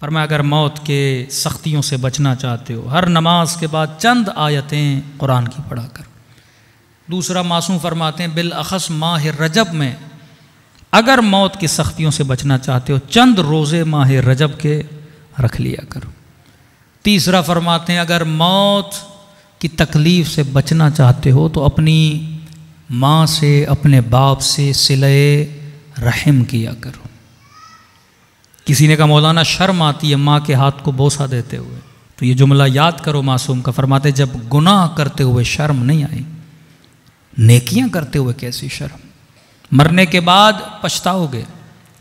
फरमाया, अगर मौत के सख्तियों से बचना चाहते हो, हर नमाज़ के बाद चंद आयतें कुरान की पढ़ा कर। दूसरा मासूम फरमाते हैं बिलअखस माह रजब में, अगर मौत की सख्तियों से बचना चाहते हो, चंद रोज़े माह रजब के रख लिया करो। तीसरा फरमाते हैं, अगर मौत की तकलीफ़ से बचना चाहते हो तो अपनी माँ से, अपने बाप से सिले रहम किया करो। किसी ने कहा, मौलाना, शर्म आती है माँ के हाथ को बोसा देते हुए। तो ये जुमला याद करो मासूम का, फरमाते, जब गुनाह करते हुए शर्म नहीं आई, नेकियाँ करते हुए कैसी शर्म? मरने के बाद पछताओगे,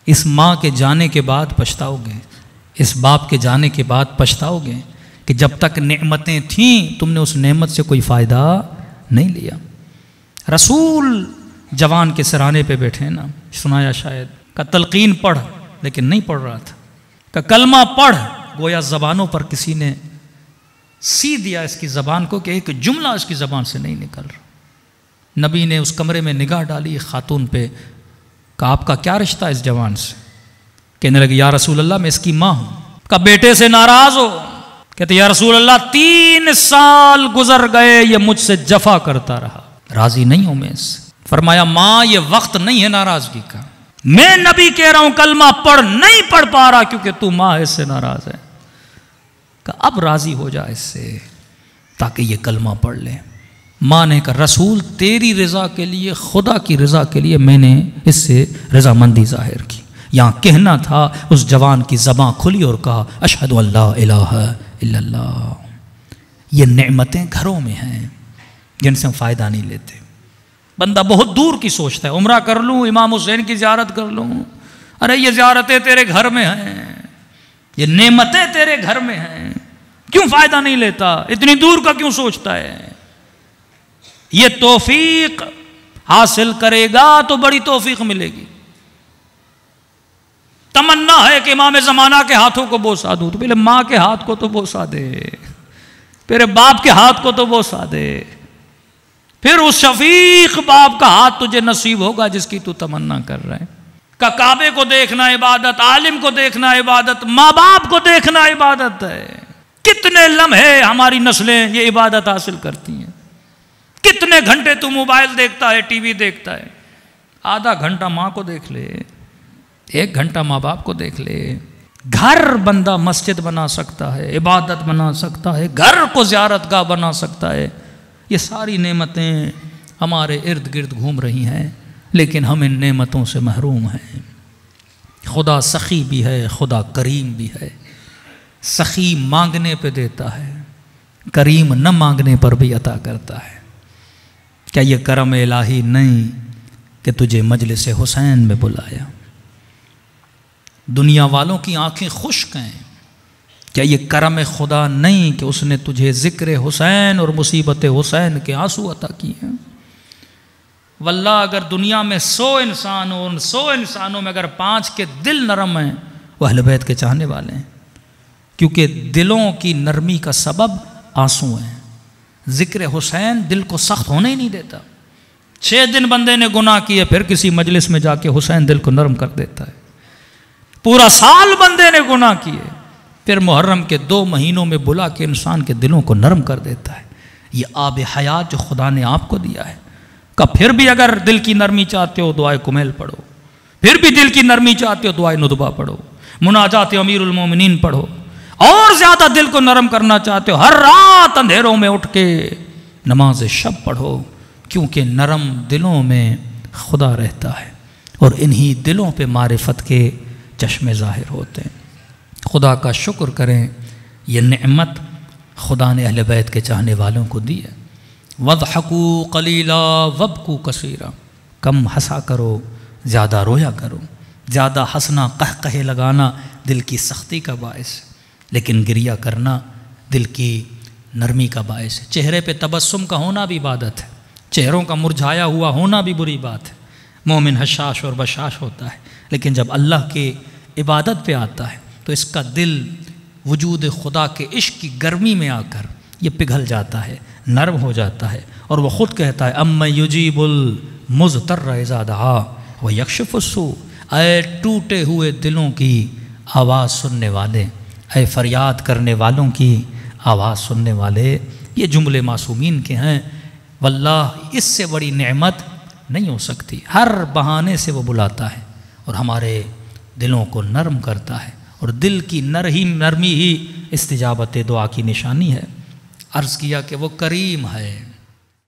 इस माँ के जाने के बाद पछताओगे, इस बाप के जाने के बाद पछताओगे कि जब तक नेमतें थीं, तुमने उस नेमत से कोई फ़ायदा नहीं लिया। रसूल जवान के सराने पे बैठे ना, सुनाया शायद, का तलकीन पढ़ लेकिन नहीं पढ़ रहा था। का कलमा पढ़, गोया ज़बानों पर किसी ने सी दिया इसकी ज़बान को कि एक जुमला इसकी ज़बान से नहीं निकल रहा। नबी ने उस कमरे में निगाह डाली, खातून पे का आपका क्या रिश्ता इस जवान से? कहने लगे, या रसूल अल्लाह मैं इसकी माँ हूँ। का बेटे से नाराज़ हो, कहते, या रसूल अल्लाह तीन साल गुजर गए, ये मुझसे जफा करता रहा। राज़ी नहीं हूँ मैं इससे फरमाया, माँ, ये वक्त नहीं है नाराज़गी का। मैं नबी कह रहा हूँ, कलमा पढ़ नहीं पढ़ पा रहा क्योंकि तू माँ इससे नाराज़ है। का अब राज़ी हो जा इससे, ताकि ये कलमा पढ़ ले। माँ ने कहा, रसूल, तेरी रज़ा के लिए, खुदा की रज़ा के लिए मैंने इससे रजामंदी ज़ाहिर की। यहाँ कहना था, उस जवान की ज़बाँ खुली और कहा, अशहद अल्लाह ये नेमतें घरों में हैं, जिनसे हम फ़ायदा नहीं लेते। बंदा बहुत दूर की सोचता है, उम्र कर लूँ, इमाम हुसैन की ज्यारत कर लूँ। अरे ये ज्यारतें तेरे घर में हैं, ये नेमतें तेरे घर में हैं, क्यों फ़ायदा नहीं लेता, इतनी दूर का क्यों सोचता है? ये तोफीक हासिल करेगा तो बड़ी तोफीक मिलेगी। तमन्ना है कि इमाम जमाना के हाथों को बोसा दूँ तो पहले माँ के हाथ को तो बोसा दे, तेरे बाप के हाथ को तो बोसा दे। फिर उस शफीक बाप का हाथ तुझे नसीब होगा जिसकी तू तमन्ना कर रहा है। काबे को देखना इबादत, आलिम को देखना इबादत माँ बाप को देखना इबादत है। कितने लम्हे हमारी नस्लें ये इबादत हासिल करती हैं। कितने घंटे तू मोबाइल देखता है, टीवी देखता है। आधा घंटा माँ को देख ले, एक घंटा माँ बाप को देख ले। घर बंदा मस्जिद बना सकता है, इबादत बना सकता है, घर को ज्यारत गाह बना सकता है। ये सारी नेमतें हमारे इर्द गिर्द घूम रही हैं, लेकिन हम इन नेमतों से महरूम हैं। खुदा सखी भी है, खुदा करीम भी है। सखी मांगने पे देता है, करीम न मांगने पर भी अता करता है। क्या ये करम इलाही नहीं कि तुझे मजलिस हुसैन में बुलाया? दुनिया वालों की आँखें खुश्क हैं क्या ये करम खुदा नहीं कि उसने तुझे ज़िक्र हुसैन और मुसीबत हुसैन के आँसू अता किए हैं? वल्ला, अगर दुनिया में सौ इंसान हो उन सौ इंसानों में अगर पाँच के दिल नरम हैं वह अहलबैत के चाहने वाले हैं। क्योंकि दिलों की नरमी का सबब आँसू हैं। ज़िक्र हुसैन दिल को सख्त होने ही नहीं देता। छः दिन बंदे ने गुनाह किए, फिर किसी मजलिस में जाके हुसैन दिल को नरम कर देता है। पूरा साल बंदे ने गुनाह किए। फिर मुहर्रम के दो महीनों में बुला के इंसान के दिलों को नरम कर देता है। ये आब हयात जो खुदा ने आपको दिया है। का फिर भी अगर दिल की नरमी चाहते हो, दुआए कुमेल पढ़ो। फिर भी दिल की नरमी चाहते हो, दुआए नुदबा पढ़ो। मुनाजात अमीरमिन पढ़ो। और ज़्यादा दिल को नरम करना चाहते हो, हर रात अंधेरों में उठ के नमाज़ शब पढ़ो। क्योंकि नरम दिलों में खुदा रहता है और इन्हीं दिलों पे मारिफत के चश्मे ज़ाहिर होते हैं। खुदा का शुक्र करें यह नमत खुदा ने अहल बैत के चाहने वालों को दी है। वदहकू कलीला, वबकू कसीरा। कम हंसा करो, ज़्यादा रोया करो। ज़्यादा हंसना कह कहे लगाना दिल की सख्ती का बायस। लेकिन गिरिया करना दिल की नरमी का बायस। है चेहरे पे तबस्सुम का होना भी इबादत है। चेहरों का मुरझाया हुआ होना भी बुरी बात है। मोमिन हशाश और बशाश होता है। लेकिन जब अल्लाह के इबादत पे आता है तो इसका दिल वजूद खुदा के इश्क की गर्मी में आकर ये पिघल जाता है, नर्म हो जाता है और वह ख़ुद कहता है अम युजीबुल मुजतर रज़ादा व यक्षफसु अय टूटे हुए दिलों की आवाज़ सुनने वाले अय फरियाद करने वालों की आवाज़ सुनने वाले, ये जुमले मासूमीन के हैं, वल्लाह इससे बड़ी नेमत नहीं हो सकती। हर बहाने से वो बुलाता है और हमारे दिलों को नरम करता है। और दिल की नर ही नरमी ही इस्तजाबत दुआ की निशानी है। अर्ज़ किया कि वो करीम है।